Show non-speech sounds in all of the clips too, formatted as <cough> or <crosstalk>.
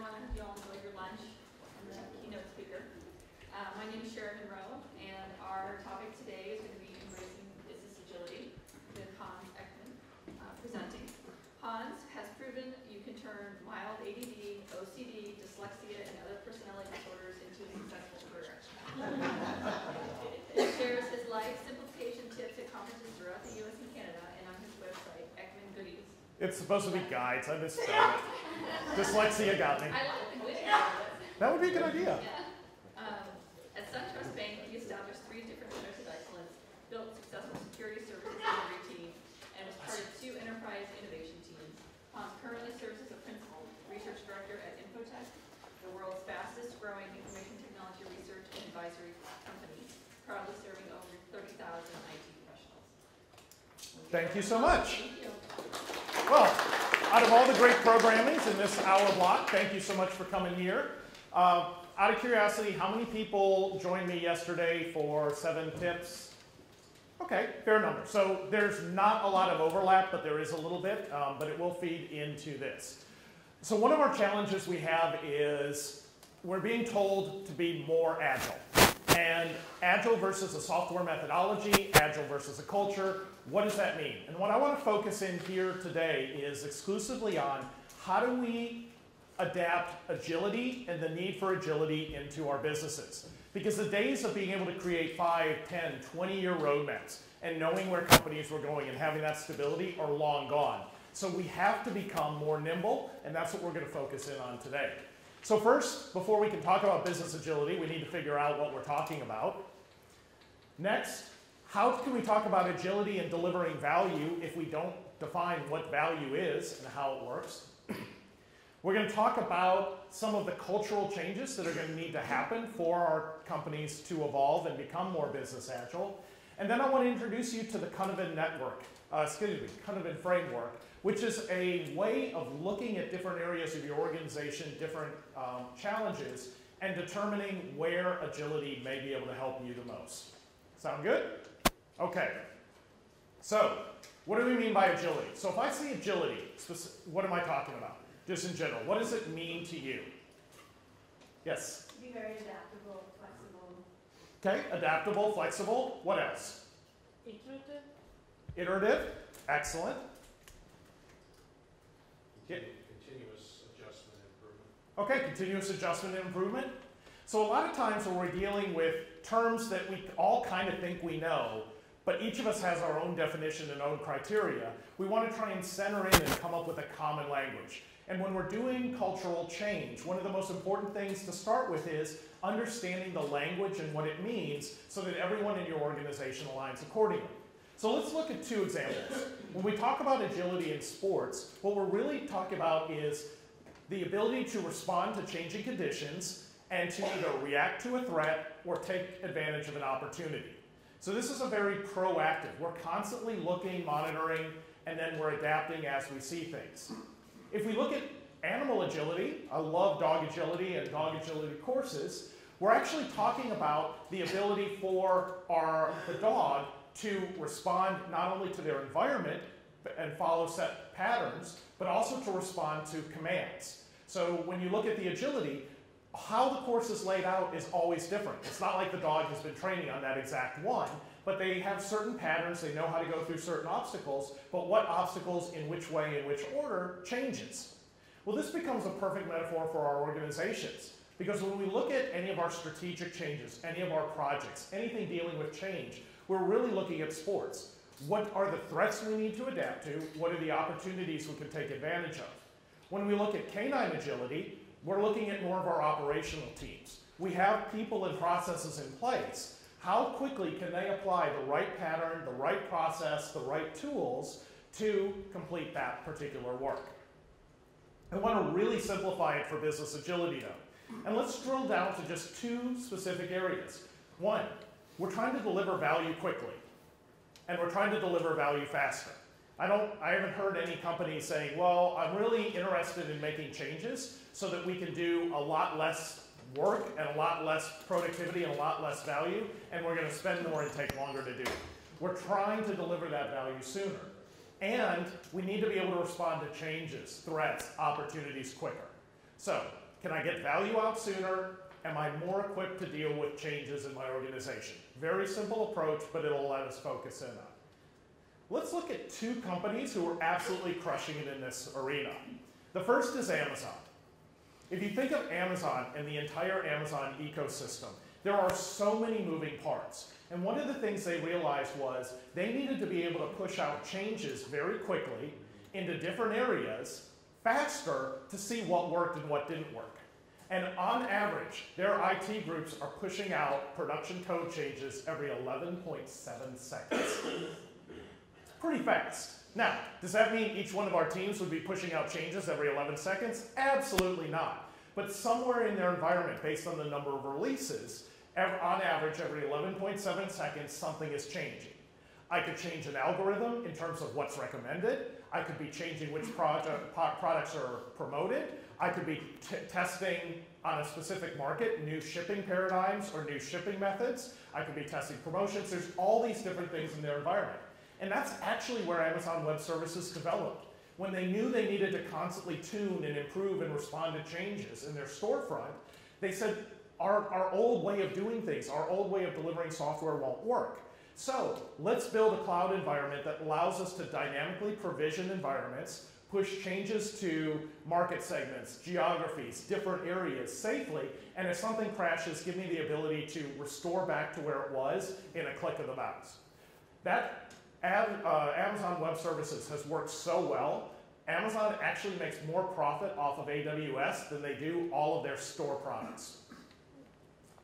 everyone. I hope you all enjoyed your lunch and the keynote speaker. Uh, my name is Sharon Monroe, and our topic today is going to be embracing business agility with Hans Eckman uh, presenting. Hans has proven you can turn mild ADD, OCD, dyslexia, and other personality disorders into a successful career. he shares his life simplification tips at conferences throughout the U.S. and Canada and on his website, Eckman Goodies. It's supposed to be guides. I misspelled it. <laughs> Dyslexia got me. I like the Goodies. That would be a good idea. Yeah. Um, at SunTrust Bank, he established three different centers of excellence, built successful security services delivery team, and was part of two enterprise innovation teams. Hans currently serves as a principal research director at Info-Tech, the world's fastest growing information technology research and advisory company, proudly serving over 30,000 IT professionals. Thank you so much. Thank you. Well, out of all the great programmings in this hour block, thank you so much for coming here. Uh, out of curiosity, how many people joined me yesterday for seven tips? Okay, fair number. So there's not a lot of overlap, but there is a little bit, um, but it will feed into this. So one of our challenges we have is we're being told to be more agile. And agile versus a software methodology, agile versus a culture, what does that mean? And what I want to focus in here today is exclusively on how do we adapt agility and the need for agility into our businesses. Because the days of being able to create 5, 10, 20 year roadmaps and knowing where companies were going and having that stability are long gone. So we have to become more nimble, and that's what we're going to focus in on today. So, first, before we can talk about business agility, we need to figure out what we're talking about. Next, how can we talk about agility and delivering value if we don't define what value is and how it works? <clears throat> We're going to talk about some of the cultural changes that are going to need to happen for our companies to evolve and become more business agile. And then I want to introduce you to the Cynefin Network, uh, excuse me, Cynefin Framework, which is a way of looking at different areas of your organization, different um, challenges, and determining where agility may be able to help you the most. Sound good? Okay. So, what do we mean by agility? So, if I say agility, what am I talking about? Just in general, what does it mean to you? Yes? Be very adaptable, flexible. Okay, adaptable, flexible. What else? Iterative. Iterative. Excellent. Yeah. Continuous adjustment and improvement. Okay, continuous adjustment and improvement. So a lot of times when we're dealing with terms that we all kind of think we know, but each of us has our own definition and own criteria, we want to try and center in and come up with a common language. And when we're doing cultural change, one of the most important things to start with is understanding the language and what it means so that everyone in your organization aligns accordingly. So let's look at two examples. When we talk about agility in sports, what we're really talking about is the ability to respond to changing conditions and to either react to a threat or take advantage of an opportunity. So this is a very proactive. We're constantly looking, monitoring, and then we're adapting as we see things. If we look at animal agility, I love dog agility and dog agility courses, we're actually talking about the ability for our, the dog to respond not only to their environment and follow set patterns, but also to respond to commands. So when you look at the agility, how the course is laid out is always different. It's not like the dog has been training on that exact one, but they have certain patterns, they know how to go through certain obstacles, but what obstacles in which way, in which order, changes. Well, this becomes a perfect metaphor for our organizations. Because when we look at any of our strategic changes, any of our projects, anything dealing with change, we're really looking at sports. What are the threats we need to adapt to? What are the opportunities we can take advantage of? When we look at canine agility, we're looking at more of our operational teams. We have people and processes in place. How quickly can they apply the right pattern, the right process, the right tools to complete that particular work? I want to really simplify it for business agility though. And let's drill down to just two specific areas. One, we're trying to deliver value quickly, and we're trying to deliver value faster. I don't I haven't heard any company saying, well, I'm really interested in making changes so that we can do a lot less work and a lot less productivity and a lot less value, and we're going to spend more and take longer to do it. We're trying to deliver that value sooner. And we need to be able to respond to changes, threats, opportunities quicker. So, Can I get value out sooner? Am I more equipped to deal with changes in my organization? Very simple approach, but it'll let us focus in on. Let's look at two companies who are absolutely crushing it in this arena. The first is Amazon. If you think of Amazon and the entire Amazon ecosystem, there are so many moving parts. And one of the things they realized was they needed to be able to push out changes very quickly into different areas faster to see what worked and what didn't work. And on average, their IT groups are pushing out production code changes every 11.7 seconds. Pretty fast. Now, does that mean each one of our teams would be pushing out changes every 11 seconds? Absolutely not. But somewhere in their environment, based on the number of releases, on average, every 11.7 seconds, something is changing. I could change an algorithm in terms of what's recommended. I could be changing which project, po- products are promoted. I could be testing on a specific market new shipping paradigms or new shipping methods. I could be testing promotions. There's all these different things in their environment. And that's actually where Amazon Web Services developed. When they knew they needed to constantly tune and improve and respond to changes in their storefront, they said, our, our old way of doing things, our old way of delivering software won't work. So let's build a cloud environment that allows us to dynamically provision environments, push changes to market segments, geographies, different areas safely, and if something crashes, give me the ability to restore back to where it was in a click of the mouse. That Uh, Amazon Web Services has worked so well. Amazon actually makes more profit off of AWS than they do all of their store products. I'm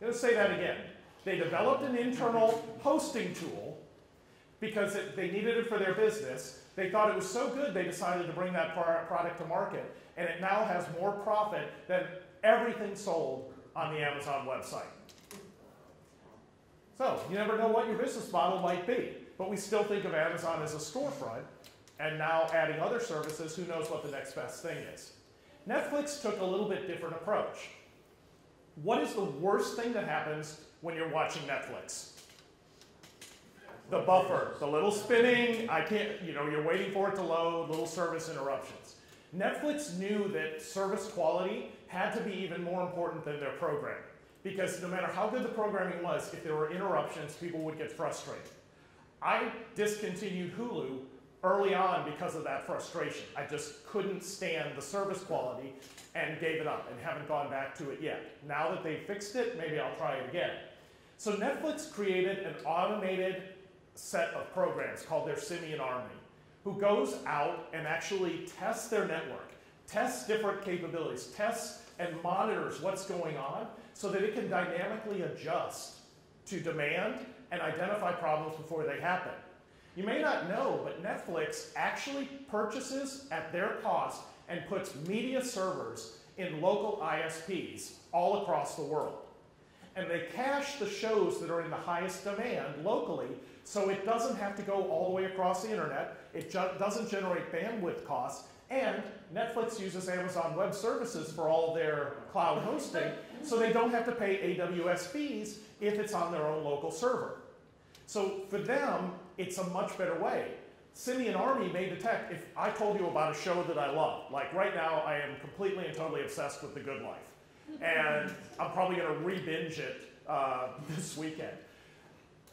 going to say that again. They developed an internal hosting tool because it, they needed it for their business. They thought it was so good they decided to bring that product to market, and it now has more profit than everything sold on the Amazon website. So, you never know what your business model might be, but we still think of Amazon as a storefront, and now adding other services, who knows what the next best thing is. Netflix took a little bit different approach. What is the worst thing that happens when you're watching Netflix? The buffer, the little spinning, I can't, you know, you're waiting for it to load, little service interruptions. Netflix knew that service quality had to be even more important than their programming. Because no matter how good the programming was, if there were interruptions, people would get frustrated. I discontinued Hulu early on because of that frustration. I just couldn't stand the service quality and gave it up and haven't gone back to it yet. Now that they fixed it, maybe I'll try it again. So Netflix created an automated set of programs called their Simian Army, who goes out and actually tests their network, tests different capabilities, tests and monitors what's going on so that it can dynamically adjust to demand and identify problems before they happen. You may not know, but Netflix actually purchases at their cost and puts media servers in local ISPs all across the world. And they cache the shows that are in the highest demand locally so it doesn't have to go all the way across the internet. It doesn't generate bandwidth costs. And Netflix uses Amazon Web Services for all their cloud hosting, so they don't have to pay AWS fees if it's on their own local server. So for them, it's a much better way. Simian Army made the tech. If I told you about a show that I love, like right now, I am completely and totally obsessed with The Good Life, and I'm probably going to re-binge it uh, <laughs> this weekend.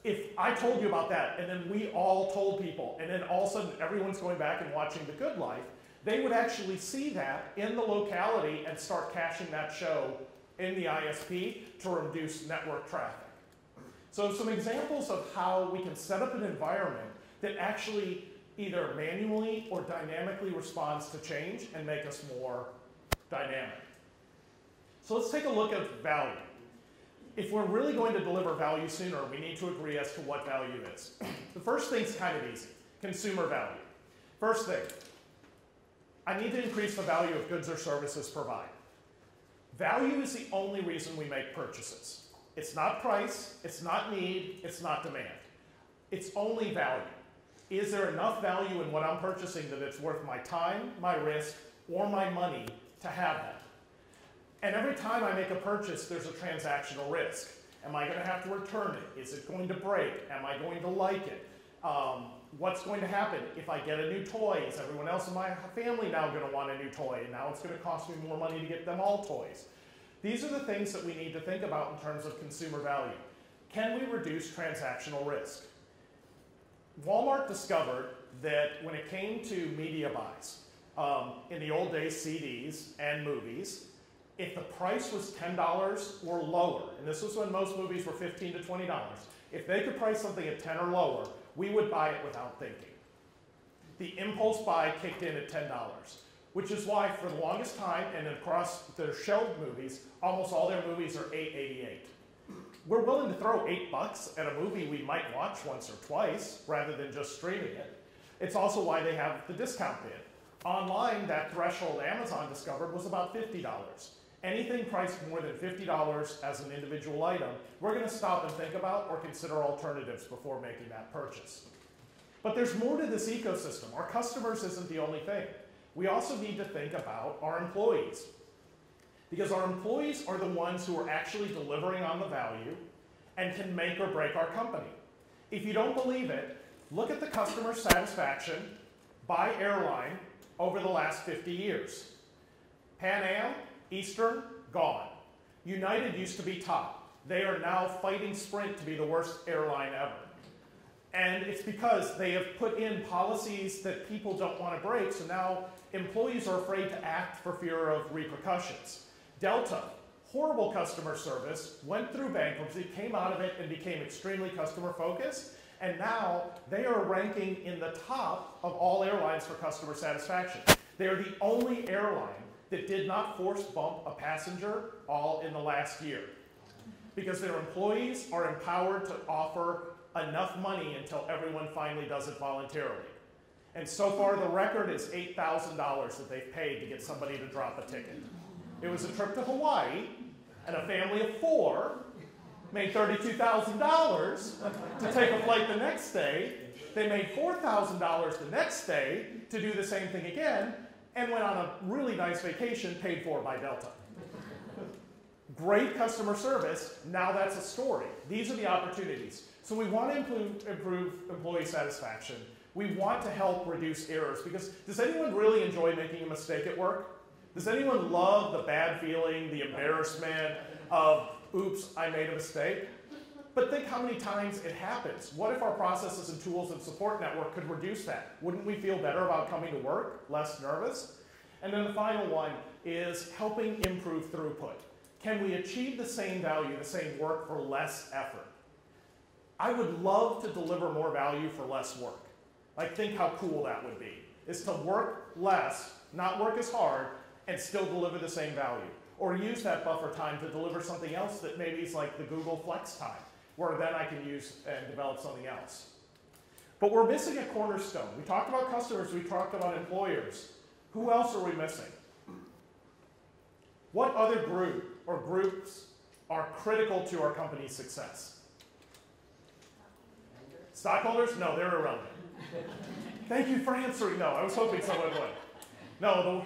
If I told you about that, and then we all told people, and then all of a sudden everyone's going back and watching The Good Life, they would actually see that in the locality and start caching that show in the ISP to reduce network traffic. So some examples of how we can set up an environment that actually either manually or dynamically responds to change and make us more dynamic. So let's take a look at value. If we're really going to deliver value sooner, we need to agree as to what value is. The first thing's kind of easy, consumer value. First thing, I need to increase the value of goods or services provided. Value is the only reason we make purchases. It's not price, it's not need, it's not demand. It's only value. Is there enough value in what I'm purchasing that it's worth my time, my risk, or my money to have that? And every time I make a purchase, there's a transactional risk. Am I going to have to return it? Is it going to break? Am I going to like it? Um, what's going to happen if I get a new toy? Is everyone else in my family now going to want a new toy? And now it's going to cost me more money to get them all toys. These are the things that we need to think about in terms of consumer value. Can we reduce transactional risk? Walmart discovered that when it came to media buys, um, in the old days, CDs and movies, if the price was $10 or lower, and this was when most movies were 15 to $20, if they could price something at 10 or lower, we would buy it without thinking. The impulse buy kicked in at $10, which is why for the longest time and across their shelved movies, almost all their movies are $8.88. We're willing to throw 8 bucks at a movie we might watch once or twice rather than just streaming it. It's also why they have the discount bid. Online, that threshold Amazon discovered was about $50. Anything priced more than $50 as an individual item, we're going to stop and think about or consider alternatives before making that purchase. But there's more to this ecosystem. Our customers isn't the only thing. We also need to think about our employees. Because our employees are the ones who are actually delivering on the value and can make or break our company. If you don't believe it, look at the customer satisfaction by airline over the last 50 years. Pan Am, Eastern, gone. United used to be top. They are now fighting Spirit to be the worst airline ever. And it's because they have put in policies that people don't want to break, so now employees are afraid to act for fear of repercussions. Delta, horrible customer service, went through bankruptcy, came out of it, and became extremely customer focused. And now they are ranking in the top of all airlines for customer satisfaction. They are the only airline that did not force bump a passenger all in the last year. Because their employees are empowered to offer enough money until everyone finally does it voluntarily. And so far, the record is $8,000 that they've paid to get somebody to drop a ticket. It was a trip to Hawaii, and a family of four made $32,000 to take a flight the next day. They made $4,000 the next day to do the same thing again, and went on a really nice vacation paid for by Delta. Great customer service, now that's a story. These are the opportunities. So we want to improve, improve employee satisfaction. We want to help reduce errors because does anyone really enjoy making a mistake at work? Does anyone love the bad feeling, the embarrassment of, oops, I made a mistake? But think how many times it happens. What if our processes and tools and support network could reduce that? Wouldn't we feel better about coming to work, less nervous? And then the final one is helping improve throughput. Can we achieve the same value, the same work for less effort? I would love to deliver more value for less work. Like think how cool that would be. Is to work less, not work as hard, and still deliver the same value. Or use that buffer time to deliver something else that maybe is like the Google Flex time where then I can use and develop something else. But we're missing a cornerstone. We talked about customers, we talked about employers. Who else are we missing? What other group or groups are critical to our company's success? Stockholders? No, they're irrelevant. Thank you for answering. No, I was hoping someone would. No,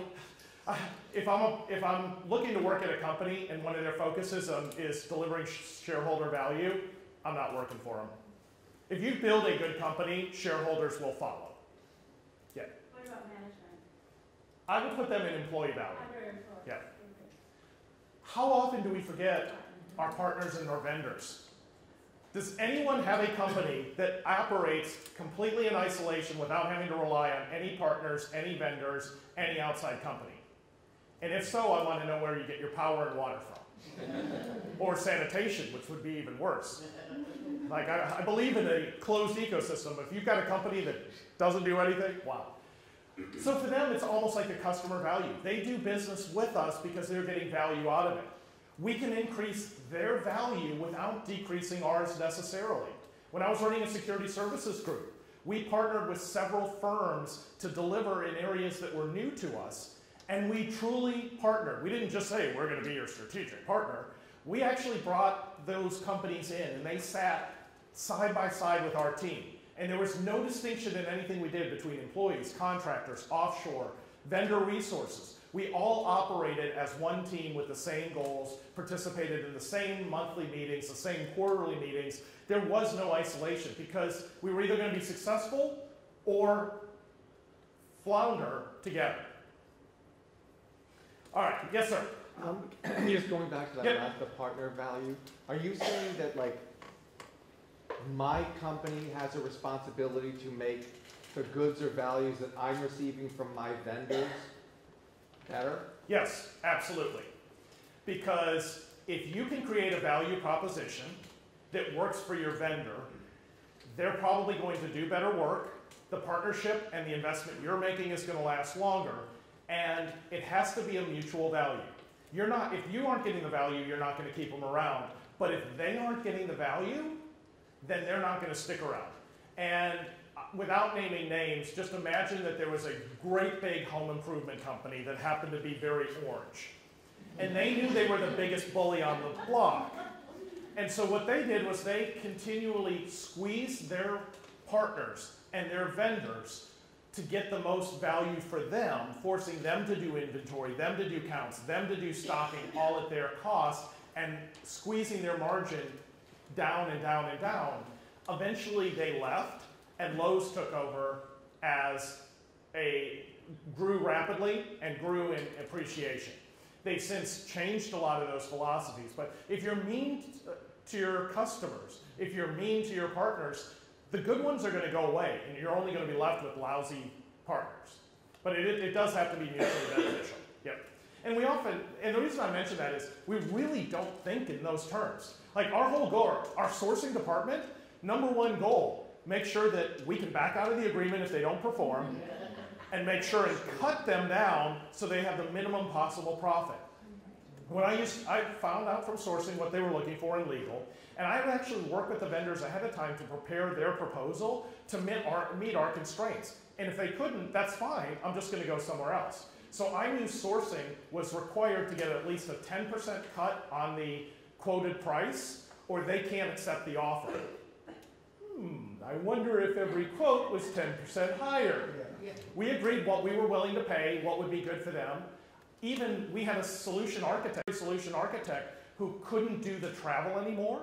the, uh, if I'm a, if I'm looking to work at a company and one of their focuses um, is delivering shareholder value, I'm not working for them. If you build a good company, shareholders will follow. Yeah. What about management? I would put them in employee value. Under employee. Yeah. How often do we forget our partners and our vendors? Does anyone have a company that operates completely in isolation without having to rely on any partners, any vendors, any outside company? And if so, I want to know where you get your power and water from. <laughs> or sanitation, which would be even worse. Like, I, I, believe in a closed ecosystem. If you've got a company that doesn't do anything, wow. So for them, it's almost like a customer value. They do business with us because they're getting value out of it. We can increase their value without decreasing ours necessarily. When I was running a security services group, we partnered with several firms to deliver in areas that were new to us, and we truly partnered. We didn't just say, we're going to be your strategic partner. We actually brought those companies in, and they sat side by side with our team. And there was no distinction in anything we did between employees, contractors, offshore, vendor resources. We all operated as one team with the same goals, participated in the same monthly meetings, the same quarterly meetings. There was no isolation because we were either going to be successful or flounder together. All right, yes, sir. Um, <coughs> just going back to that last, the partner value, are you saying that like my company has a responsibility to make the goods or values that I'm receiving from my vendors better? Yes, absolutely. Because if you can create a value proposition that works for your vendor, they're probably going to do better work. The partnership and the investment you're making is going to last longer, and it has to be a mutual value. You're not, if you aren't getting the value, you're not going to keep them around. But if they aren't getting the value, then they're not going to stick around. And uh, without naming names, just imagine that there was a great big home improvement company that happened to be very orange. And they knew they were the biggest bully on the block. And so what they did was they continually squeezed their partners and their vendors to get the most value for them, forcing them to do inventory, them to do counts, them to do stocking all at their cost, and squeezing their margin down and down and down. Eventually they left, and Lowe's took over as a grew rapidly and grew in appreciation. They've since changed a lot of those philosophies, but if you're mean uh, to your customers, if you're mean to your partners, the good ones are going to go away, and you're only going to be left with lousy partners. But it, it does have to be mutually <coughs> beneficial. Yep. And we often, and the reason I mention that is we really don't think in those terms. Like our whole goal, our sourcing department, number one goal, make sure that we can back out of the agreement if they don't perform, <laughs> and make sure and cut them down so they have the minimum possible profit. When I used, I found out from sourcing what they were looking for in legal, and I would actually work with the vendors ahead of time to prepare their proposal to meet our, meet our constraints. And if they couldn't, that's fine. I'm just going to go somewhere else. So I knew sourcing was required to get at least a 10% cut on the quoted price, or they can't accept the offer. Hmm, I wonder if every quote was 10% higher. We agreed what we were willing to pay, what would be good for them. Even we had a solution architect, solution architect who couldn't do the travel anymore.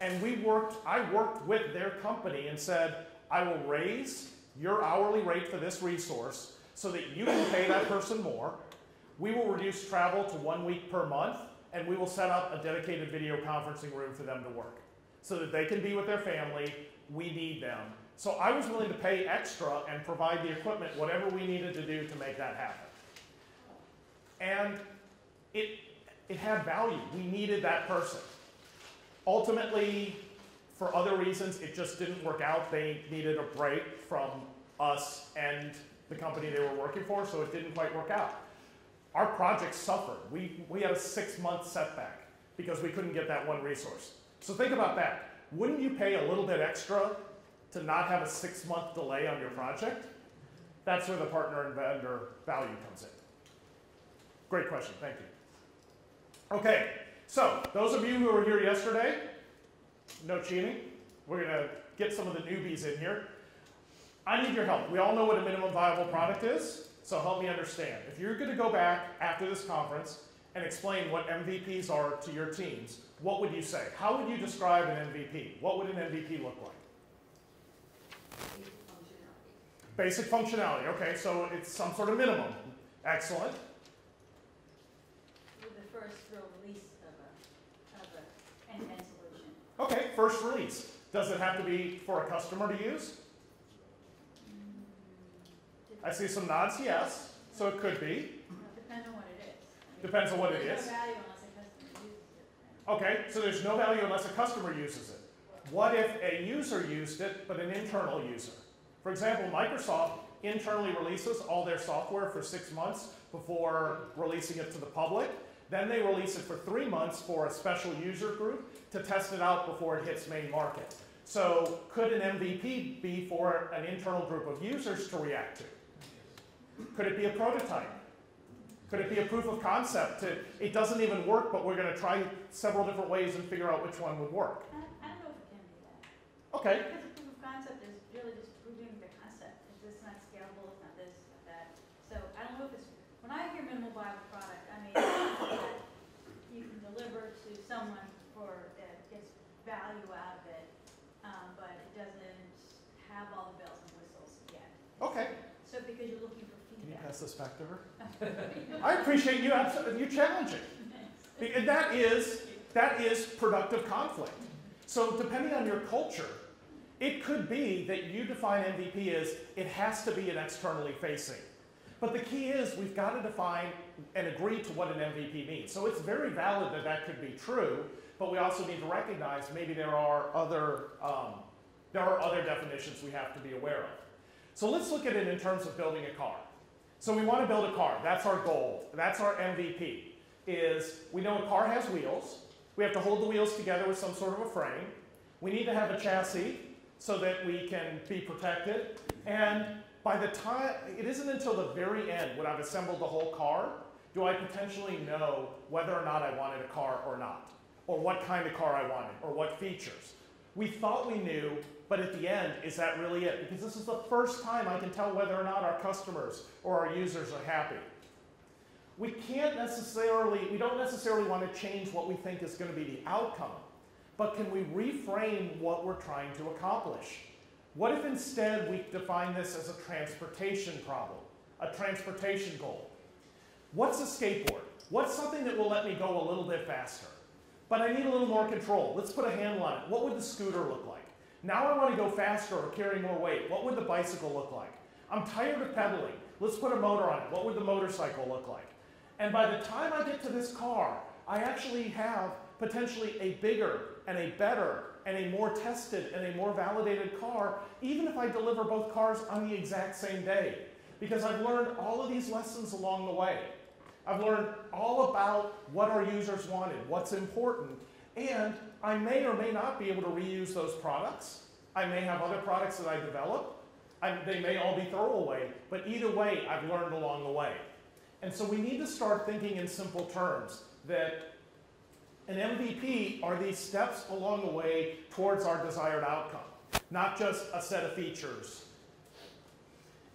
And we worked, I worked with their company and said, I will raise your hourly rate for this resource so that you can pay that person more. We will reduce travel to one week per month, and we will set up a dedicated video conferencing room for them to work so that they can be with their family. We need them. So I was willing to pay extra and provide the equipment, whatever we needed to do to make that happen. And it, it had value. We needed that person. Ultimately, for other reasons, it just didn't work out. They needed a break from us and the company they were working for, so it didn't quite work out. Our project suffered. We, we had a six month setback because we couldn't get that one resource. So think about that. Wouldn't you pay a little bit extra to not have a six month delay on your project? That's where the partner and vendor value comes in. Great question, thank you. Okay, so those of you who were here yesterday, no cheating. We're gonna get some of the newbies in here. I need your help. We all know what a minimum viable product is, so help me understand. If you're gonna go back after this conference and explain what MVPs are to your teams, what would you say? How would you describe an MVP? What would an MVP look like? Basic functionality, okay, so it's some sort of minimum. Excellent. The first release a end-to-end solution. Okay, first release. Does it have to be for a customer to use? Mm. I see some nods, yes, so it could be. Depends on what it is. Depends on what it is. no value unless a customer uses it. Okay, so there's no value unless a customer uses it. What if a user used it, but an internal user? For example, Microsoft internally releases all their software for six months before releasing it to the public. Then they release it for three months for a special user group to test it out before it hits main market. So could an MVP be for an internal group of users to react to? Could it be a prototype? Could it be a proof of concept? To, it doesn't even work, but we're going to try several different ways and figure out which one would work. I, I don't know if it can be that. Okay, Because the proof of concept is really just proving the concept. It's just not scalable, it's not this, not that. So I don't know if it's, when I hear minimal viable product, I mean, that you can deliver to someone for, that gets value out of it, um, but it doesn't have all the bells and whistles yet. okay. So because you're looking for feedback. as this back to her. <laughs> I appreciate you, you challenging. And that is, that is productive conflict. So depending on your culture, it could be that you define MVP as it has to be an externally facing. But the key is we've got to define and agree to what an MVP means. So it's very valid that that could be true, but we also need to recognize maybe there are other, um, there are other definitions we have to be aware of. So let's look at it in terms of building a car. So we want to build a car. That's our goal. That's our MVP. Is we know a car has wheels. We have to hold the wheels together with some sort of a frame. We need to have a chassis so that we can be protected. And by the time, it isn't until the very end when I've assembled the whole car do I potentially know whether or not I wanted a car or not, or what kind of car I wanted, or what features. We thought we knew, but at the end, is that really it? Because this is the first time I can tell whether or not our customers or our users are happy. We can't necessarily, we don't necessarily want to change what we think is going to be the outcome, but can we reframe what we're trying to accomplish? What if instead we define this as a transportation problem, a transportation goal? What's a skateboard? What's something that will let me go a little bit faster? But I need a little more control. Let's put a handle on it. What would the scooter look like? Now I want to go faster or carry more weight. What would the bicycle look like? I'm tired of pedaling. Let's put a motor on it. What would the motorcycle look like? And by the time I get to this car, I actually have potentially a bigger and a better and a more tested and a more validated car, even if I deliver both cars on the exact same day. Because I've learned all of these lessons along the way. I've learned all about what our users wanted, what's important, and I may or may not be able to reuse those products. I may have other products that I develop. I, they may all be throwaway, but either way, I've learned along the way. And so we need to start thinking in simple terms that an MVP are these steps along the way towards our desired outcome, not just a set of features.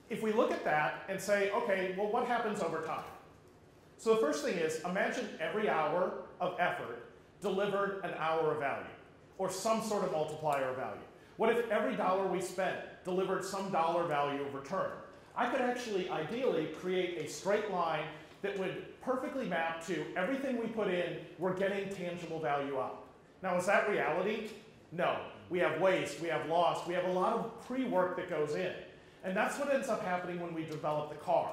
If we look at that and say, okay, well, what happens over time? So the first thing is imagine every hour of effort delivered an hour of value or some sort of multiplier of value. What if every dollar we spent delivered some dollar value of return? I could actually ideally create a straight line that would perfectly mapped to everything we put in, we're getting tangible value up. Now, is that reality? No. We have waste, we have loss, we have a lot of pre work that goes in. And that's what ends up happening when we develop the car.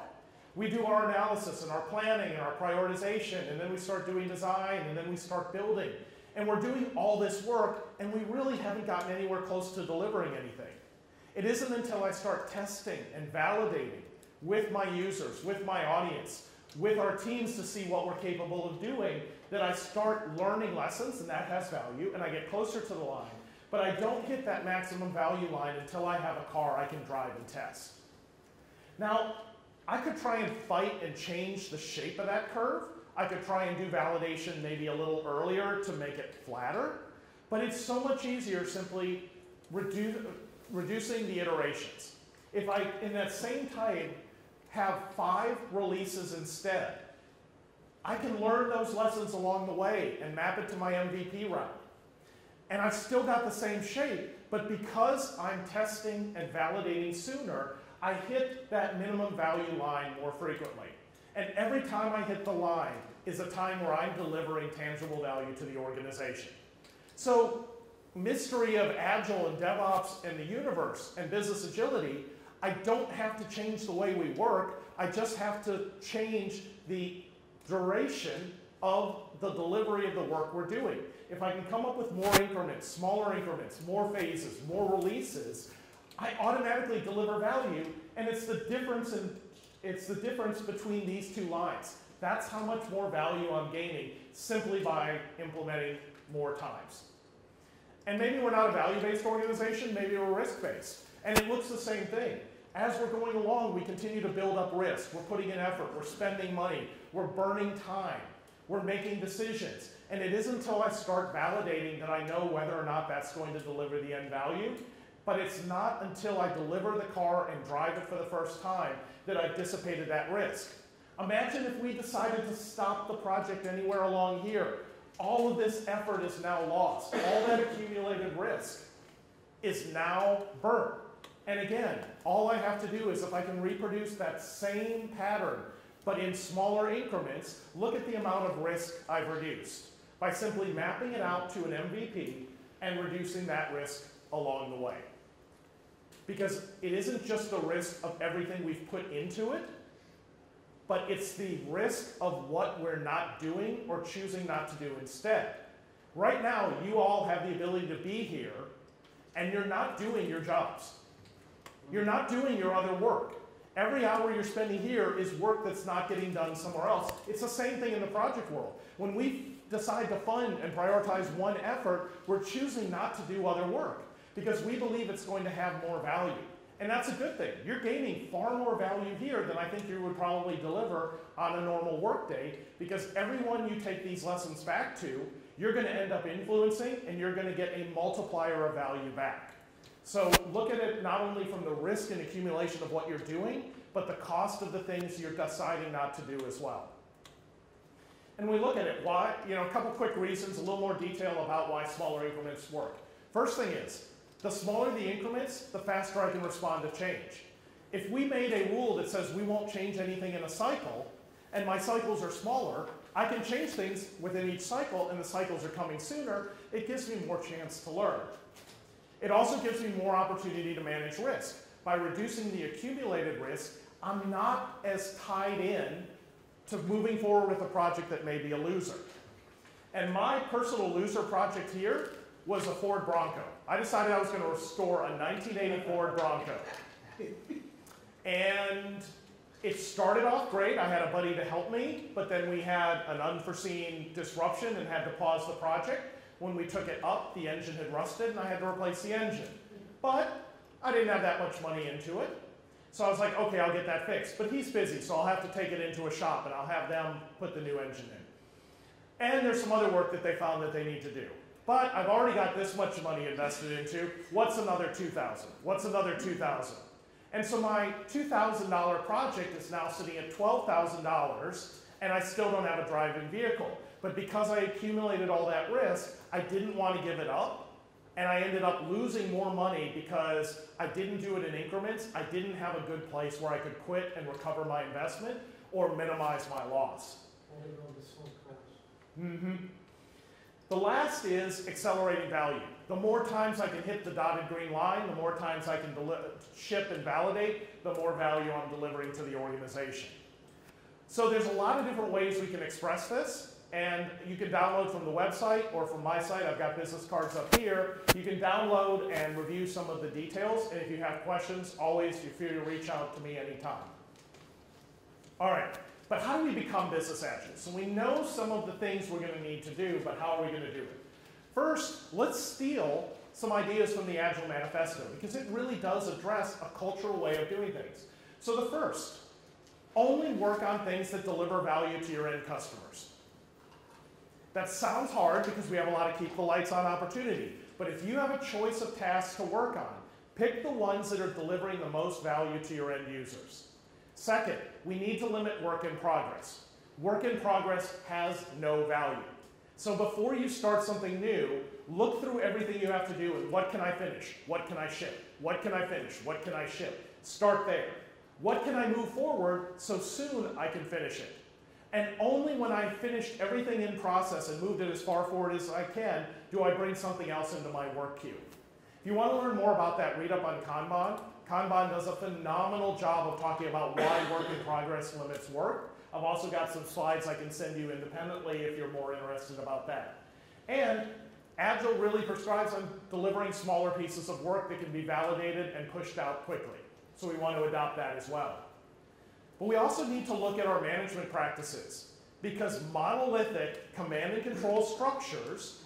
We do our analysis and our planning and our prioritization, and then we start doing design, and then we start building. And we're doing all this work, and we really haven't gotten anywhere close to delivering anything. It isn't until I start testing and validating with my users, with my audience, with our teams to see what we're capable of doing that I start learning lessons, and that has value, and I get closer to the line. But I don't hit that maximum value line until I have a car I can drive and test. Now, I could try and fight and change the shape of that curve. I could try and do validation maybe a little earlier to make it flatter, but it's so much easier simply redu- reducing the iterations. If I, in that same time, have five releases instead, I can learn those lessons along the way and map it to my MVP route. And I've still got the same shape, but because I'm testing and validating sooner, I hit that minimum value line more frequently. And every time I hit the line is a time where I'm delivering tangible value to the organization. So, mystery of Agile and DevOps and the universe and business agility, I don't have to change the way we work. I just have to change the duration of the delivery of the work we're doing. If I can come up with more increments, smaller increments, more phases, more releases, I automatically deliver value, and it's the difference in it's the difference between these two lines. That's how much more value I'm gaining simply by implementing more times. And maybe we're not a value-based organization, maybe we're risk-based. And it looks the same thing. As we're going along, we continue to build up risk. We're putting in effort, we're spending money, we're burning time, we're making decisions. And it isn't until I start validating that I know whether or not that's going to deliver the end value. But it's not until I deliver the car and drive it for the first time that I've dissipated that risk. Imagine if we decided to stop the project anywhere along here. All of this effort is now lost. All that accumulated risk is now burnt. And again, all I have to do is if I can reproduce that same pattern, but in smaller increments, look at the amount of risk I've reduced by simply mapping it out to an MVP and reducing that risk along the way. Because it isn't just the risk of everything we've put into it, but it's the risk of what we're not doing or choosing not to do instead. Right now, you all have the ability to be here, and you're not doing your jobs. You're not doing your other work. Every hour you're spending here is work that's not getting done somewhere else. It's the same thing in the project world. When we decide to fund and prioritize one effort, we're choosing not to do other work because we believe it's going to have more value. And that's a good thing. You're gaining far more value here than I think you would probably deliver on a normal workday because everyone you take these lessons back to, you're going to end up influencing and you're going to get a multiplier of value back. So look at it not only from the risk and accumulation of what you're doing, but the cost of the things you're deciding not to do as well. And we look at it, why, you know, a couple quick reasons, a little more detail about why smaller increments work. First thing is, the smaller the increments, the faster I can respond to change. If we made a rule that says we won't change anything in a cycle, and my cycles are smaller, I can change things within each cycle, and the cycles are coming sooner, it gives me more chance to learn. It also gives me more opportunity to manage risk. By reducing the accumulated risk, I'm not as tied in to moving forward with a project that may be a loser. And my personal loser project here was a Ford Bronco. I decided I was going to restore a 1980 Ford Bronco. And it started off great. I had a buddy to help me, but then we had an unforeseen disruption and had to pause the project. When we took it up, the engine had rusted and I had to replace the engine. But I didn't have that much money into it. So I was like, okay, I'll get that fixed. But he's busy, so I'll have to take it into a shop and I'll have them put the new engine in. And there's some other work that they found that they need to do. But I've already got this much money invested into. What's another 2000? What's another 2000? And so my $2,000 project is now sitting at $12,000 and I still don't have a drive-in vehicle. But because I accumulated all that risk, I didn't want to give it up. And I ended up losing more money because I didn't do it in increments. I didn't have a good place where I could quit and recover my investment or minimize my loss. Mm-hmm. The last is accelerating value. The more times I can hit the dotted green line, the more times I can ship and validate, the more value I'm delivering to the organization. So there's a lot of different ways we can express this. And you can download from the website or from my site. I've got business cards up here. You can download and review some of the details. And if you have questions, always feel free to reach out to me anytime. All right, but how do we become business agile? So we know some of the things we're going to need to do, but how are we going to do it? First, let's steal some ideas from the Agile Manifesto because it really does address a cultural way of doing things. So the first, only work on things that deliver value to your end customers. That sounds hard because we have a lot of keep the lights on opportunity. But if you have a choice of tasks to work on, pick the ones that are delivering the most value to your end users. Second, we need to limit work in progress. Work in progress has no value. So before you start something new, look through everything you have to do and what can I finish? What can I ship? What can I finish? What can I ship? Start there. What can I move forward so soon I can finish it? And only when I've finished everything in process and moved it as far forward as I can do I bring something else into my work queue. If you want to learn more about that, read up on Kanban. Kanban does a phenomenal job of talking about why work in progress limits work. I've also got some slides I can send you independently if you're more interested about that. And Agile really prescribes on delivering smaller pieces of work that can be validated and pushed out quickly. So we want to adopt that as well. But we also need to look at our management practices because monolithic command and control structures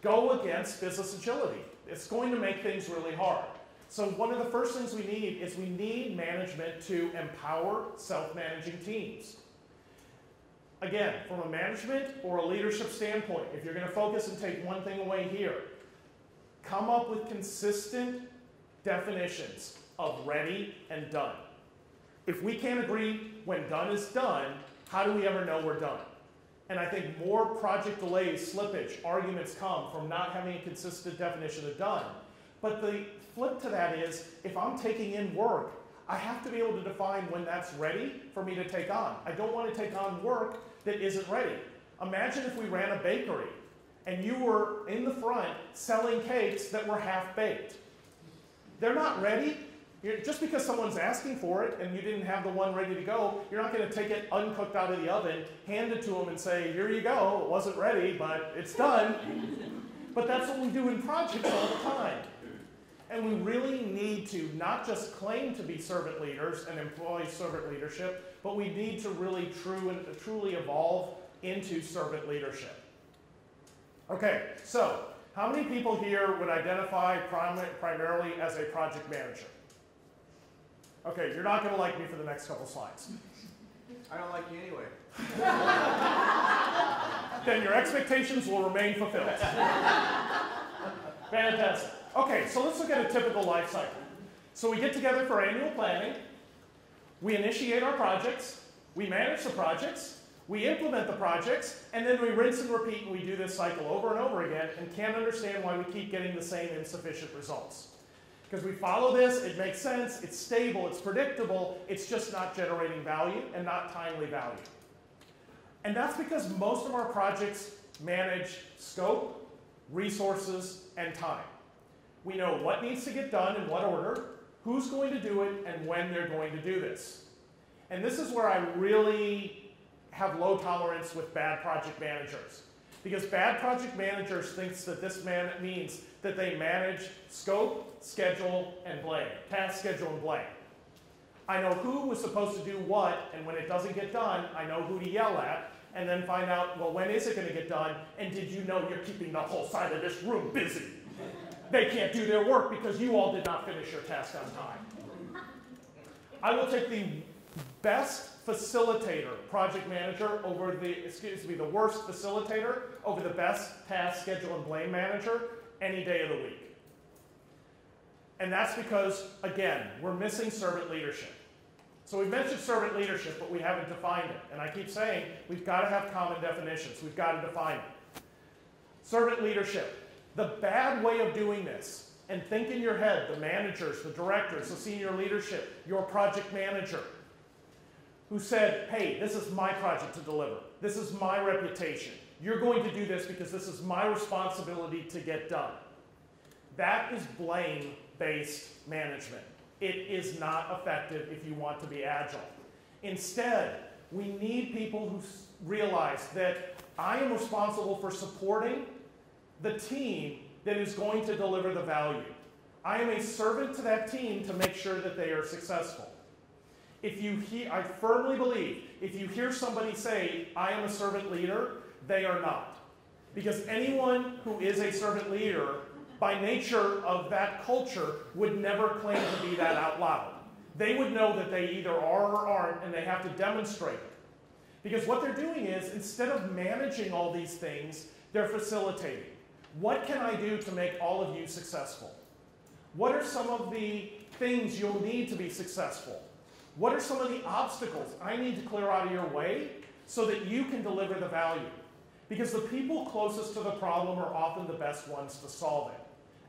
go against business agility. It's going to make things really hard. So one of the first things we need is we need management to empower self-managing teams. Again, from a management or a leadership standpoint, if you're going to focus and take one thing away here, come up with consistent definitions of ready and done. If we can't agree when done is done, how do we ever know we're done? And I think more project delays, slippage, arguments come from not having a consistent definition of done. But the flip to that is if I'm taking in work, I have to be able to define when that's ready for me to take on. I don't want to take on work that isn't ready. Imagine if we ran a bakery and you were in the front selling cakes that were half baked. They're not ready. You're, just because someone's asking for it and you didn't have the one ready to go, you're not going to take it uncooked out of the oven, hand it to them, and say, Here you go. It wasn't ready, but it's done. <laughs> but that's what we do in projects all the time. And we really need to not just claim to be servant leaders and employ servant leadership, but we need to really true and, truly evolve into servant leadership. Okay, so how many people here would identify prim- primarily as a project manager? Okay, you're not going to like me for the next couple slides. I don't like you anyway. <laughs> then your expectations will remain fulfilled. Fantastic. Okay, so let's look at a typical life cycle. So we get together for annual planning, we initiate our projects, we manage the projects, we implement the projects, and then we rinse and repeat and we do this cycle over and over again and can't understand why we keep getting the same insufficient results. Because we follow this, it makes sense, it's stable, it's predictable, it's just not generating value and not timely value. And that's because most of our projects manage scope, resources, and time. We know what needs to get done in what order, who's going to do it, and when they're going to do this. And this is where I really have low tolerance with bad project managers. Because bad project managers thinks that this man means that they manage scope, schedule, and blame. Task, schedule, and blame. I know who was supposed to do what, and when it doesn't get done, I know who to yell at, and then find out, well, when is it going to get done? And did you know you're keeping the whole side of this room busy? They can't do their work because you all did not finish your task on time. I will take the best facilitator, project manager, over the, excuse me, the worst facilitator over the best task, schedule, and blame manager any day of the week. And that's because, again, we're missing servant leadership. So we've mentioned servant leadership, but we haven't defined it. And I keep saying we've got to have common definitions. We've got to define it. Servant leadership. The bad way of doing this, and think in your head the managers, the directors, the senior leadership, your project manager, who said, hey, this is my project to deliver. This is my reputation. You're going to do this because this is my responsibility to get done. That is blame based management. It is not effective if you want to be agile. Instead, we need people who realize that I am responsible for supporting the team that is going to deliver the value. I am a servant to that team to make sure that they are successful. If you hear, I firmly believe, if you hear somebody say, I am a servant leader, they are not. Because anyone who is a servant leader, by nature of that culture, would never claim to be that out loud. They would know that they either are or aren't, and they have to demonstrate it. Because what they're doing is, instead of managing all these things, they're facilitating. What can I do to make all of you successful? What are some of the things you'll need to be successful? What are some of the obstacles I need to clear out of your way so that you can deliver the value? Because the people closest to the problem are often the best ones to solve it.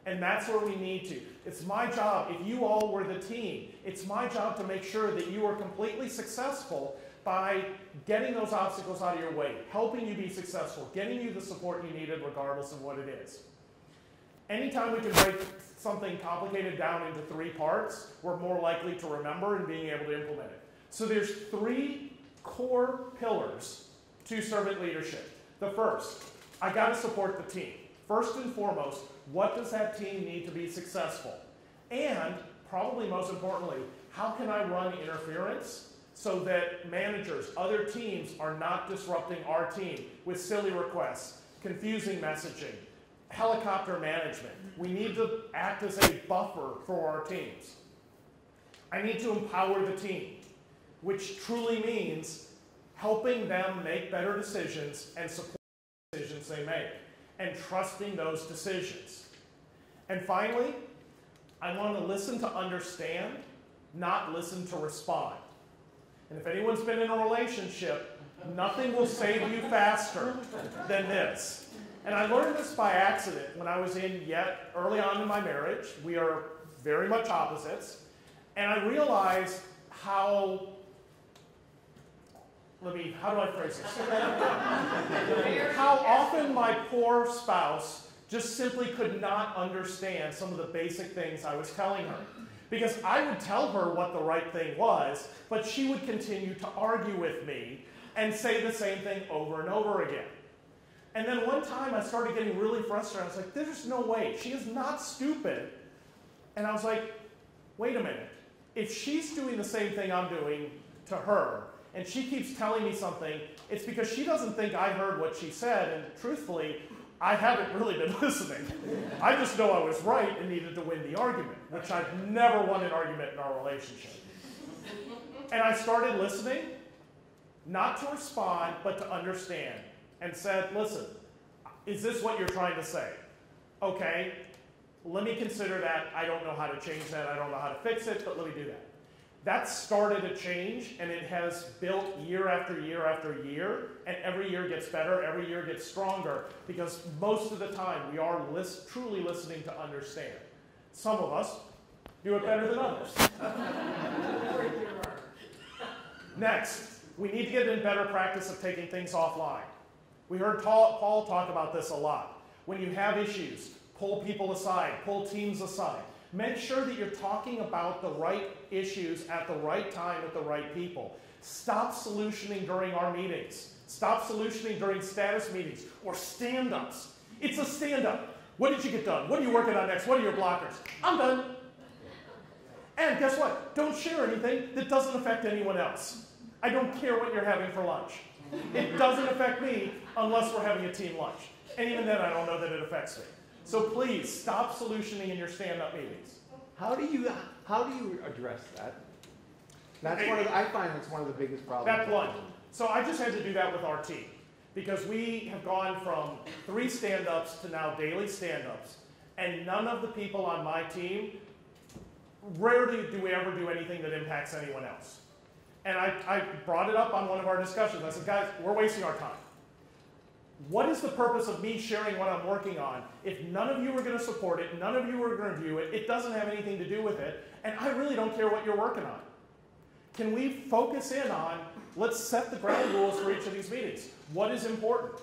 And that's where we need to. It's my job, if you all were the team, it's my job to make sure that you are completely successful by getting those obstacles out of your way, helping you be successful, getting you the support you needed regardless of what it is. Anytime we can break something complicated down into three parts, we're more likely to remember and being able to implement it. So there's three core pillars to servant leadership. The first, I got to support the team. First and foremost, what does that team need to be successful? And probably most importantly, how can I run interference so that managers, other teams are not disrupting our team with silly requests, confusing messaging, helicopter management. We need to act as a buffer for our teams. I need to empower the team, which truly means helping them make better decisions and support the decisions they make and trusting those decisions. And finally, I want to listen to understand, not listen to respond. And if anyone's been in a relationship, nothing will save you faster than this. And I learned this by accident when I was in yet early on in my marriage. We are very much opposites. And I realized how, let me, how do I phrase this? <laughs> how often my poor spouse just simply could not understand some of the basic things I was telling her. Because I would tell her what the right thing was, but she would continue to argue with me and say the same thing over and over again. And then one time I started getting really frustrated. I was like, there's no way. She is not stupid. And I was like, wait a minute. If she's doing the same thing I'm doing to her, and she keeps telling me something, it's because she doesn't think I heard what she said. And truthfully, I haven't really been <laughs> listening. I just know I was right and needed to win the argument, which I've never won an argument in our relationship. And I started listening, not to respond, but to understand, and said, listen, is this what you're trying to say? Okay, let me consider that. I don't know how to change that. I don't know how to fix it, but let me do that. That started a change, and it has built year after year after year, and every year gets better, every year gets stronger, because most of the time we are list, truly listening to understand. Some of us do it better than others. <laughs> Next, we need to get in better practice of taking things offline. We heard Paul talk about this a lot. When you have issues, pull people aside, pull teams aside. Make sure that you're talking about the right issues at the right time with the right people. Stop solutioning during our meetings. Stop solutioning during status meetings or stand ups. It's a stand up. What did you get done? What are you working on next? What are your blockers? I'm done. And guess what? Don't share anything that doesn't affect anyone else. I don't care what you're having for lunch. It doesn't affect me unless we're having a team lunch. And even then, I don't know that it affects me. So please stop solutioning in your stand-up meetings. How do you how do you address that? That's one of the, I find that's one of the biggest problems. That's one. So I just had to do that with our team because we have gone from three stand-ups to now daily stand-ups, and none of the people on my team rarely do we ever do anything that impacts anyone else. And I, I brought it up on one of our discussions. I said, guys, we're wasting our time. What is the purpose of me sharing what I'm working on if none of you are going to support it, none of you are going to view it, it doesn't have anything to do with it, and I really don't care what you're working on? Can we focus in on, let's set the ground rules for each of these meetings? What is important?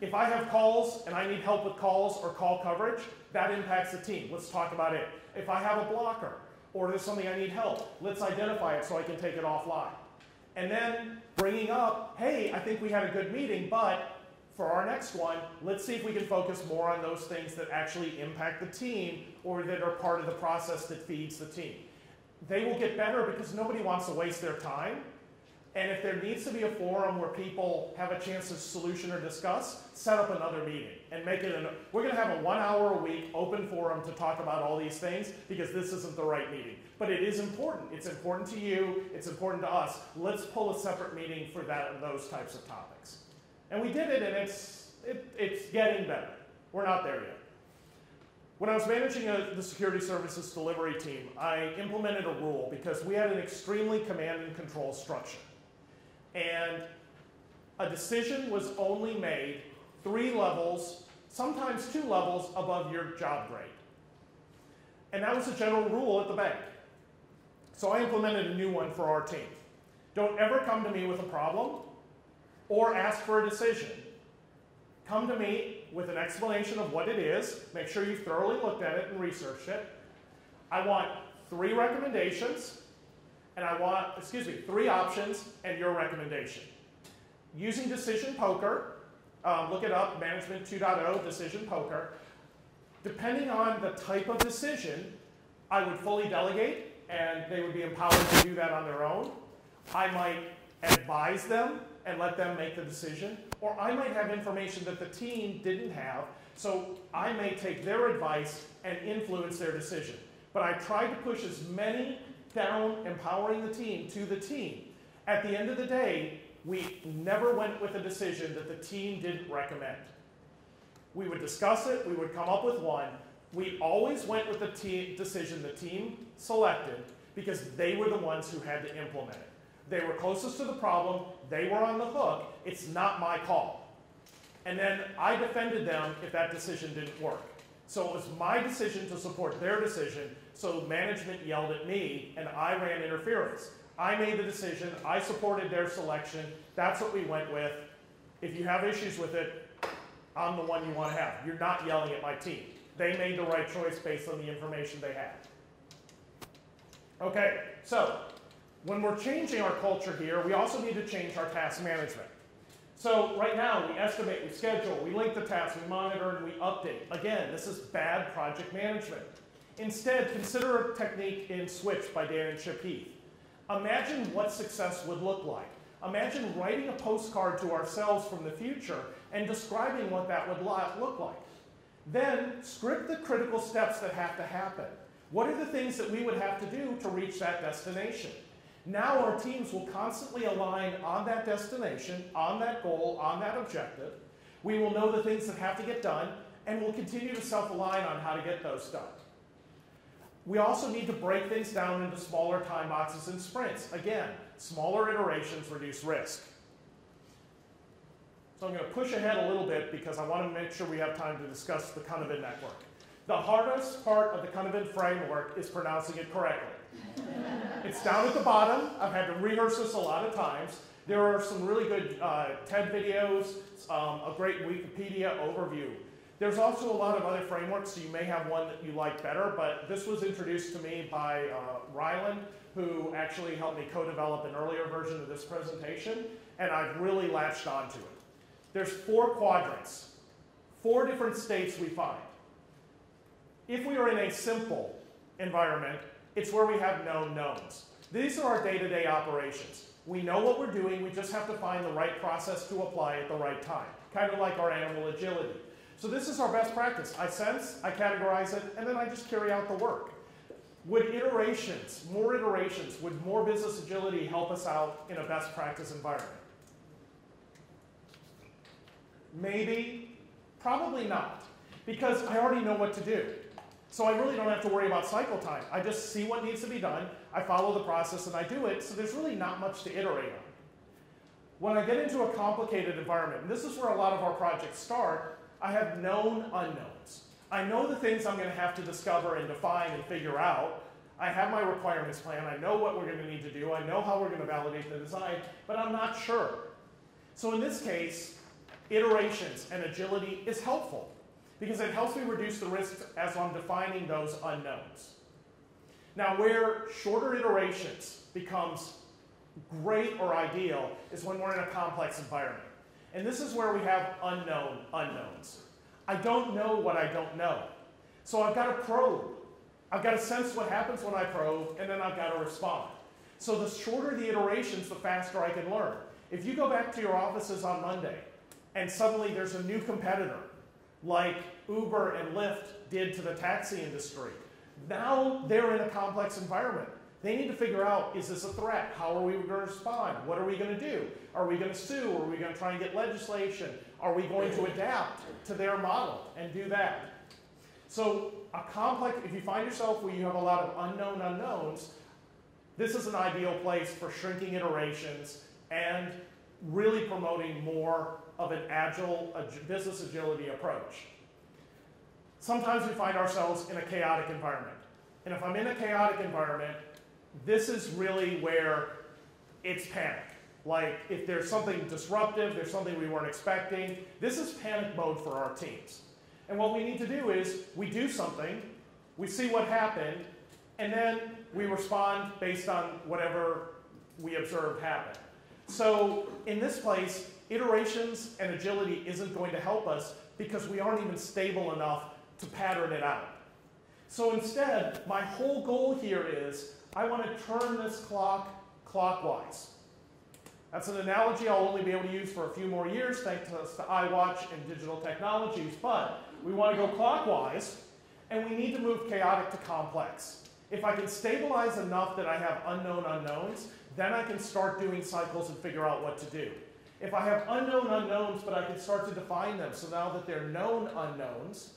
If I have calls and I need help with calls or call coverage, that impacts the team. Let's talk about it. If I have a blocker or there's something I need help, let's identify it so I can take it offline. And then bringing up, hey, I think we had a good meeting, but for our next one, let's see if we can focus more on those things that actually impact the team or that are part of the process that feeds the team. They will get better because nobody wants to waste their time. And if there needs to be a forum where people have a chance to solution or discuss, set up another meeting and make it an, we're going to have a one hour a week open forum to talk about all these things because this isn't the right meeting. But it is important. It's important to you. It's important to us. Let's pull a separate meeting for that those types of topics. And we did it, and it's, it, it's getting better. We're not there yet. When I was managing a, the security services delivery team, I implemented a rule because we had an extremely command and control structure. And a decision was only made three levels, sometimes two levels above your job grade. And that was a general rule at the bank. So I implemented a new one for our team. Don't ever come to me with a problem or ask for a decision. Come to me with an explanation of what it is. Make sure you've thoroughly looked at it and researched it. I want three recommendations, and I want, excuse me, three options and your recommendation. Using Decision Poker, um, look it up, Management 2.0 Decision Poker. Depending on the type of decision, I would fully delegate and they would be empowered to do that on their own. I might advise them and let them make the decision. Or I might have information that the team didn't have, so I may take their advice and influence their decision. But I tried to push as many down empowering the team to the team. At the end of the day, we never went with a decision that the team didn't recommend. We would discuss it, we would come up with one. We always went with the team decision the team selected because they were the ones who had to implement it. They were closest to the problem. They were on the hook. It's not my call. And then I defended them if that decision didn't work. So it was my decision to support their decision, so management yelled at me and I ran interference. I made the decision, I supported their selection, that's what we went with. If you have issues with it, I'm the one you want to have. You're not yelling at my team. They made the right choice based on the information they had. Okay, so when we're changing our culture here, we also need to change our task management. So right now, we estimate, we schedule, we link the tasks, we monitor, and we update. Again, this is bad project management. Instead, consider a technique in Switch by Dan and Chip Heath. Imagine what success would look like. Imagine writing a postcard to ourselves from the future and describing what that would look like. Then script the critical steps that have to happen. What are the things that we would have to do to reach that destination? Now our teams will constantly align on that destination, on that goal, on that objective. We will know the things that have to get done, and we'll continue to self-align on how to get those done. We also need to break things down into smaller time boxes and sprints. Again, smaller iterations reduce risk. So I'm going to push ahead a little bit because I want to make sure we have time to discuss the Cynefin network. The hardest part of the Cynefin framework is pronouncing it correctly. It's down at the bottom. I've had to rehearse this a lot of times. There are some really good uh, TED videos, um, a great Wikipedia overview. There's also a lot of other frameworks, so you may have one that you like better, but this was introduced to me by uh, Ryland, who actually helped me co-develop an earlier version of this presentation, and I've really latched onto it. There's four quadrants, four different states we find. If we are in a simple environment, it's where we have known knowns. These are our day-to-day operations. We know what we're doing, we just have to find the right process to apply at the right time, kind of like our animal agility. So this is our best practice. I sense, I categorize it, and then I just carry out the work. Would iterations, more iterations, would more business agility help us out in a best practice environment? Maybe, probably not, because I already know what to do. So I really don't have to worry about cycle time. I just see what needs to be done, I follow the process, and I do it, so there's really not much to iterate on. When I get into a complicated environment, and this is where a lot of our projects start, I have known unknowns. I know the things I'm going to have to discover and define and figure out. I have my requirements plan. I know what we're going to need to do. I know how we're going to validate the design, but I'm not sure. So in this case, iterations and agility is helpful because it helps me reduce the risks as I'm defining those unknowns. Now, where shorter iterations becomes great or ideal is when we're in a complex environment. And this is where we have unknown unknowns. I don't know what I don't know. So I've got to probe. I've got to sense what happens when I probe, and then I've got to respond. So the shorter the iterations, the faster I can learn. If you go back to your offices on Monday, and suddenly there's a new competitor, like Uber and Lyft did to the taxi industry. Now they're in a complex environment. They need to figure out, is this a threat? How are we going to respond? What are we going to do? Are we going to sue? Are we going to try and get legislation? Are we going to adapt to their model and do that? So a complex, if you find yourself where you have a lot of unknown unknowns, this is an ideal place for shrinking iterations and really promoting more of an agile business agility approach. Sometimes we find ourselves in a chaotic environment. And if I'm in a chaotic environment, this is really where it's panic. Like if there's something disruptive, there's something we weren't expecting, this is panic mode for our teams. And what we need to do is we do something, we see what happened, and then we respond based on whatever we observed happen. So in this place, iterations and agility isn't going to help us because we aren't even stable enough to pattern it out. So instead, my whole goal here is I want to turn this clock clockwise. That's an analogy I'll only be able to use for a few more years thanks to iWatch and digital technologies, but we want to go clockwise, and we need to move chaotic to complex. If I can stabilize enough that I have unknown unknowns, then I can start doing cycles and figure out what to do. If I have unknown unknowns, but I can start to define them, so now that they're known unknowns,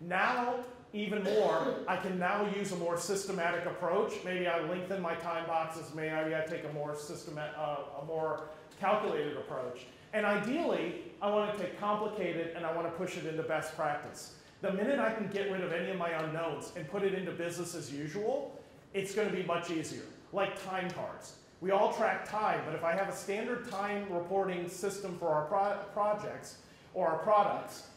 now even more, I can now use a more systematic approach. Maybe I lengthen my time boxes. Maybe I take a more systemat, uh, a more calculated approach. And ideally, I want to take complicated and I want to push it into best practice. The minute I can get rid of any of my unknowns and put it into business as usual, it's going to be much easier. Like time cards. We all track time, but if I have a standard time reporting system for our pro- projects or our products,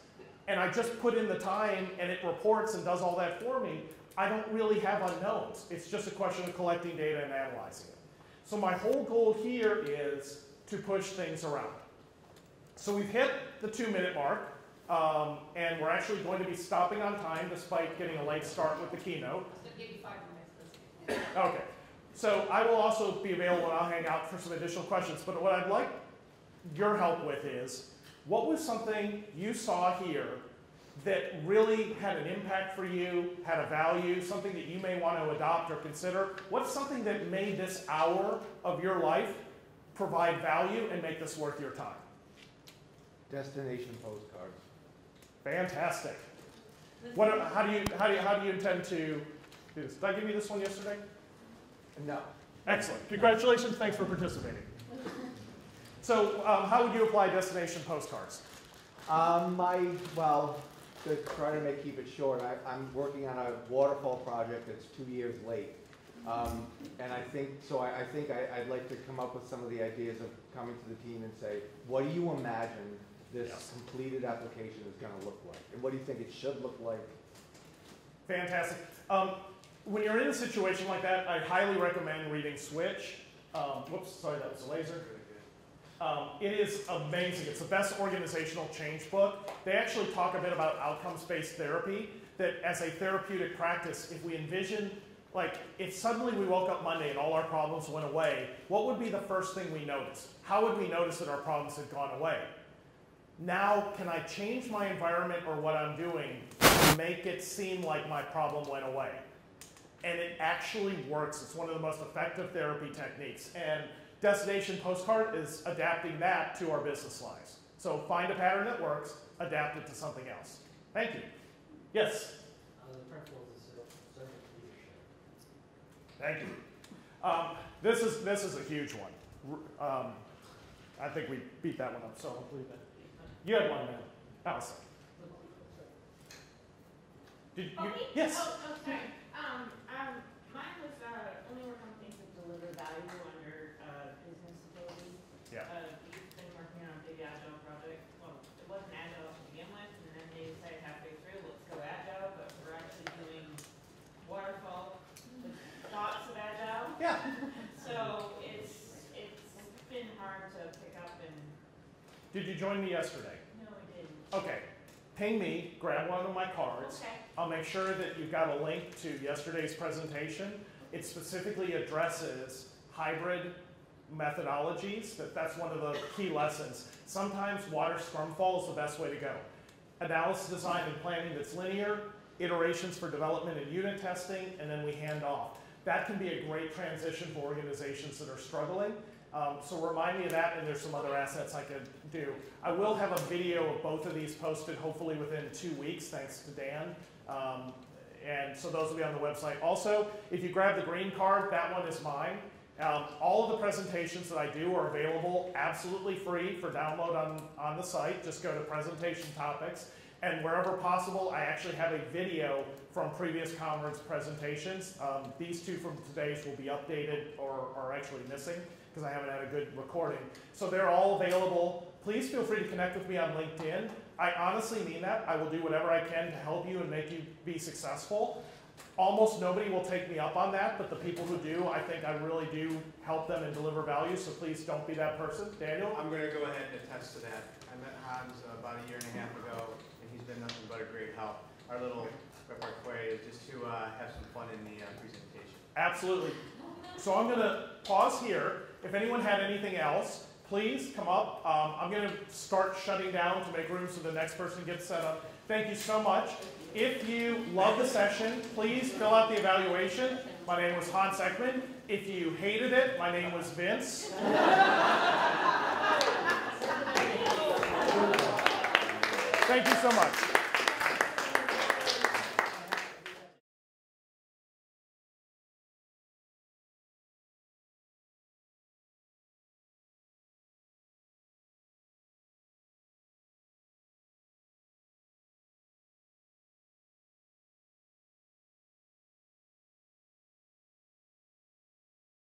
and I just put in the time and it reports and does all that for me, I don't really have unknowns. It's just a question of collecting data and analyzing it. So my whole goal here is to push things around. So we've hit the two minute mark, um, and we're actually going to be stopping on time despite getting a late start with the keynote. So give you five minutes. Okay. So I will also be available and I'll hang out for some additional questions. But what I'd like your help with is what was something you saw here that really had an impact for you, had a value, something that you may want to adopt or consider? What's something that made this hour of your life provide value and make this worth your time? Destination postcards. Fantastic. What, how do you how do you how do you intend to do this? Did I give you this one yesterday? No. Excellent. Congratulations. Thanks for participating. So, um, how would you apply destination postcards? Um, my, well, to try to make, keep it short, I, I'm working on a waterfall project that's two years late. Um, and I think, so I, I think I, I'd like to come up with some of the ideas of coming to the team and say, what do you imagine this Yes. completed application is gonna look like? And what do you think it should look like? Fantastic. Um, when you're in a situation like that, I highly recommend reading Switch. Um, whoops, sorry, that was a laser. Um, it is amazing. It's the best organizational change book. They actually talk a bit about outcomes-based therapy. That as a therapeutic practice, if we envision, like, if suddenly we woke up Monday and all our problems went away, what would be the first thing we noticed? How would we notice that our problems had gone away? Now, can I change my environment or what I'm doing to make it seem like my problem went away? And it actually works. It's one of the most effective therapy techniques. And Destination Postcard is adapting that to our business lives. So find a pattern that works, adapt it to something else. Thank you. Yes, Uh, the principles of servant leadership. thank you. Um, this is this is a huge one. Um, I think we beat that one up, so I'll leave it. You had one, man. Allison. Did you? Oh. Yes. Oh, oh, sorry. Um, um, mine was, uh, only work on things that deliver value under, uh, business ability. Yeah. Uh, we've been working on a big agile project, well, it wasn't agile to begin with, and then they decided halfway through, let's go agile, but we're actually doing waterfall with thoughts of agile. Yeah. <laughs> So it's, it's been hard to pick up and, Did you join me yesterday? no, it didn't. Okay. Ping me, grab one of my cards. Okay. I'll make sure that you've got a link to yesterday's presentation. It specifically addresses hybrid methodologies. That, that's one of the key lessons. Sometimes water scrumfall is the best way to go. Analysis, design, and planning that's linear, iterations for development and unit testing, and then we hand off. That can be a great transition for organizations that are struggling. Um, so remind me of that, and there's some other assets I could do. I will have a video of both of these posted hopefully within two weeks, thanks to Dan. Um, and so those will be on the website. Also, if you grab the green card, that one is mine. Um, all of the presentations that I do are available absolutely free for download on, on the site. Just go to presentation topics. And wherever possible, I actually have a video from previous conference presentations. Um, these two from today's will be updated or are actually missing because I haven't had a good recording. So they're all available. Please feel free to connect with me on LinkedIn. I honestly mean that. I will do whatever I can to help you and make you be successful. Almost nobody will take me up on that, but the people who do, I think I really do help them and deliver value. So please don't be that person. Daniel? I'm gonna go ahead and attest to that. I met Hans uh, about a year and a half ago, and he's been nothing but a great help. Our little repertoire is just to uh, have some fun in the uh, presentation. Absolutely. So I'm going to pause here. If anyone had anything else, please come up. Um, I'm going to start shutting down to make room so the next person gets set up. Thank you so much. If you love the session, please fill out the evaluation. My name was Hans Eckman. If you hated it, my name was Vince. <laughs> Thank you so much.